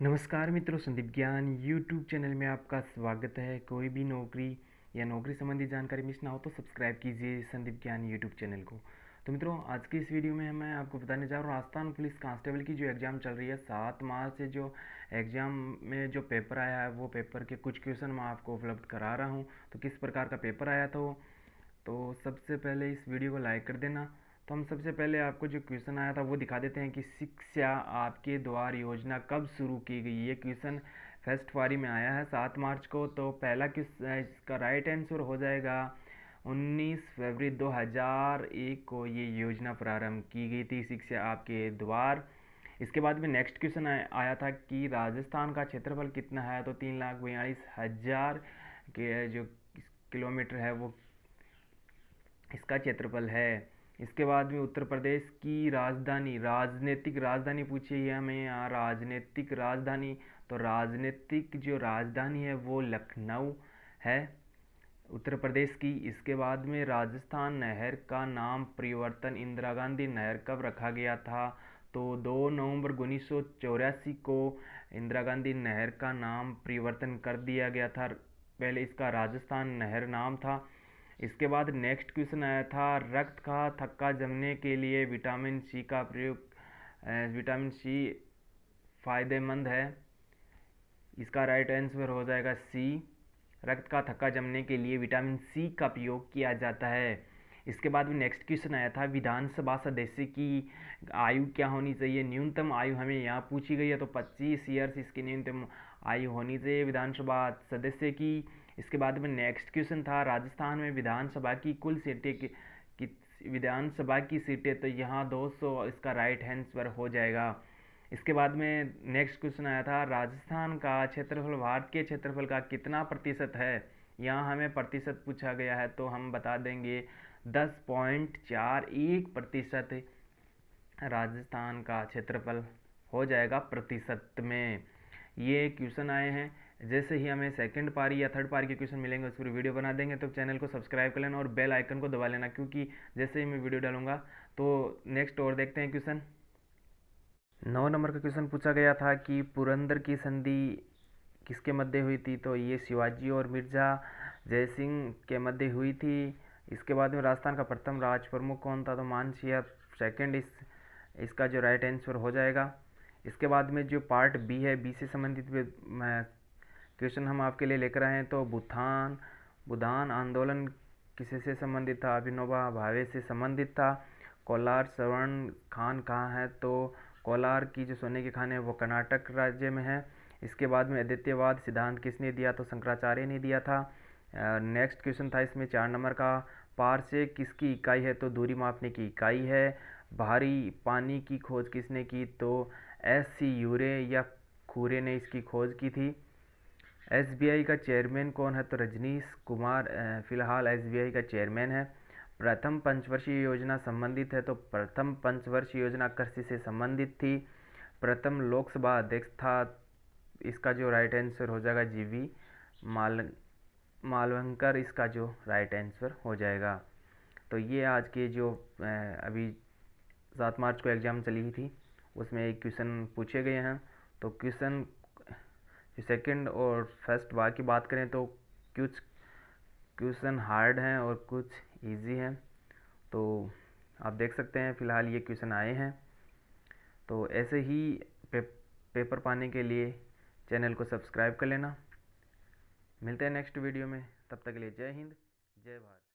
नमस्कार मित्रों, संदीप ज्ञान यूट्यूब चैनल में आपका स्वागत है। कोई भी नौकरी या नौकरी संबंधी जानकारी मिस ना हो तो सब्सक्राइब कीजिए संदीप ज्ञान यूट्यूब चैनल को। तो मित्रों, आज की इस वीडियो में मैं आपको बताने जा रहा हूँ, राजस्थान पुलिस कांस्टेबल की जो एग्ज़ाम चल रही है, सात मार्च से जो एग्ज़ाम में जो पेपर आया है, वो पेपर के कुछ क्वेश्चन मैं आपको उपलब्ध करा रहा हूँ। तो किस प्रकार का पेपर आया था वो? तो सबसे पहले इस वीडियो को लाइक कर देना तो हम सबसे पहले आपको जो क्वेश्चन आया था वो दिखा देते हैं कि शिक्षा आपके द्वार योजना कब शुरू की गई ये क्वेश्चन फ़र्स्ट फारी में आया है सात मार्च को तो पहला किस, इसका राइट आंसर हो जाएगा। 19 फरवरी 2001 को ये योजना प्रारंभ की गई थी शिक्षा आपके द्वार। इसके बाद में नेक्स्ट क्वेश्चन आया था कि राजस्थान का क्षेत्रफल कितना है? तो तीन लाख बयालीस हज़ार के जो किलोमीटर है वो इसका क्षेत्रफल है। इसके बाद में उत्तर प्रदेश की राजधानी, राजनीतिक राजधानी पूछी है हमें यहाँ राजनीतिक राजधानी तो राजनीतिक जो राजधानी है वो लखनऊ है। उत्तर प्रदेश की, इसके बाद में राजस्थान नहर का नाम परिवर्तन, इंदिरा गांधी नहर कब रखा गया था? तो 2 नवंबर उन्नीस सौ चौरासी को इंदिरा गांधी नहर का नाम परिवर्तन कर दिया गया था। पहले इसका राजस्थान नहर नाम था इसके बाद नेक्स्ट क्वेश्चन आया था, रक्त का थक्का जमने के लिए विटामिन सी का प्रयोग विटामिन सी फ़ायदेमंद है। इसका राइट आंसर हो जाएगा सी रक्त का थक्का जमने के लिए विटामिन सी का प्रयोग किया जाता है। इसके बाद में नेक्स्ट क्वेश्चन आया था, विधानसभा सदस्य की आयु क्या होनी चाहिए? न्यूनतम आयु हमें यहाँ पूछी गई है तो 25 ईयर्स इसकी न्यूनतम आयु होनी चाहिए। विधानसभा सदस्य की इसके बाद में नेक्स्ट क्वेश्चन था राजस्थान में विधानसभा की कुल सीटें की, विधानसभा की सीटें तो यहाँ 200 इसका राइट आंसर हो जाएगा। इसके बाद में नेक्स्ट क्वेश्चन आया था राजस्थान का क्षेत्रफल भारत के क्षेत्रफल का कितना प्रतिशत है? यहाँ हमें प्रतिशत पूछा गया है तो हम बता देंगे दस पॉइंट चार एक प्रतिशत राजस्थान का क्षेत्रफल हो जाएगा प्रतिशत में। ये क्वेश्चन आए हैं। जैसे ही हमें सेकंड पारी या थर्ड पारी के क्वेश्चन मिलेंगे, उस पर वीडियो बना देंगे तो चैनल को सब्सक्राइब कर लेना और बेल आइकन को दबा लेना, क्योंकि जैसे ही मैं वीडियो डालूँगा तो नेक्स्ट और देखते हैं क्वेश्चन नौ नंबर का क्वेश्चन पूछा गया था कि पुरंदर की संधि किसके मध्य हुई थी? तो ये शिवाजी और मिर्ज़ा जयसिंह के मध्य हुई थी। इसके बाद में राजस्थान का प्रथम राज प्रमुख कौन था? तो मानसिंह सेकेंड इस, इसका जो राइट आंसर हो जाएगा। इसके बाद में जो पार्ट बी है बी से संबंधित क्वेश्चन हम आपके लिए लेकर आए हैं तो बुथान बुधान आंदोलन किसे से संबंधित था? अभिनोबा भावे से संबंधित था। कोलार, सवर्ण खान कहाँ है? तो कोलार की जो सोने की खान है, वो कर्नाटक राज्य में है। इसके बाद में अद्वितीयवाद सिद्धांत किसने दिया? तो शंकराचार्य ने दिया था। नेक्स्ट क्वेश्चन था इसमें, चार नंबर का। पार से किसकी इकाई है? तो दूरी मापने की इकाई है। भारी पानी की खोज किसने की? तो एस सी यूरे या खूरे ने इसकी खोज की थी। एसबीआई का चेयरमैन कौन है? तो रजनीश कुमार फ़िलहाल एसबीआई का चेयरमैन है। प्रथम पंचवर्षीय योजना संबंधित है तो प्रथम पंचवर्षीय योजना कृषि से संबंधित थी। प्रथम लोकसभा अध्यक्ष था, इसका जो राइट आंसर हो जाएगा जीवी माल, मालवंकर, इसका जो राइट आंसर हो जाएगा। तो ये आज के जो अभी सात मार्च को एग्ज़ाम चली थी, उसमें एक क्वेश्चन पूछे गए हैं। तो क्वेश्चन सेकंड और फ़र्स्ट बार की बात करें तो कुछ क्वेश्चन हार्ड हैं और कुछ इजी हैं। तो आप देख सकते हैं फ़िलहाल ये क्वेश्चन आए हैं। तो ऐसे ही पे, पेपर पाने के लिए चैनल को सब्सक्राइब कर लेना। मिलते हैं नेक्स्ट वीडियो में। तब तक के लिए जय हिंद जय भारत।